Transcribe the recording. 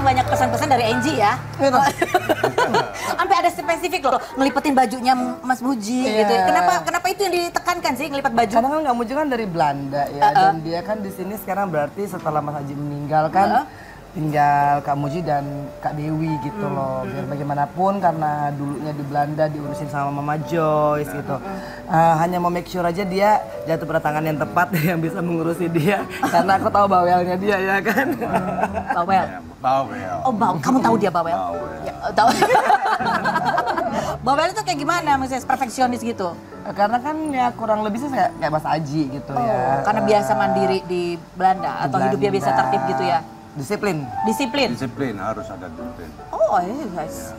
paling banyak pesan-pesan dari Angie ya. Gitu. Sampai ada spesifik loh, ngelipetin bajunya Mas Muji Iya. gitu. Kenapa kenapa itu yang ditekankan sih ngelipat baju? Karena kan kamu juga kan dari Belanda ya, dan dia kan di sini sekarang berarti setelah Mas Haji meninggal kan tinggal Kak Muji dan Kak Dewi gitu loh. Biar bagaimanapun karena dulunya di Belanda diurusin sama Mama Joyce gitu. Eh, hanya mau make sure aja dia jatuh pada tangan yang tepat yang bisa mengurusi dia. karena aku tahu bawelnya dia ya kan. Bawel. Bawel. Oh, bawel. Kamu tahu dia bawel? Bawel. Ya, oh, tahu. bawel itu kayak gimana? Maksudnya perfeksionis gitu. karena kan ya kurang lebih sih kayak, kayak Mas Haji gitu ya. Oh, karena biasa mandiri di Belanda atau Di hidupnya biasa Belanda. tertib gitu ya. Disiplin. Disiplin. Disiplin harus ada disiplin. Oh, iya, guys.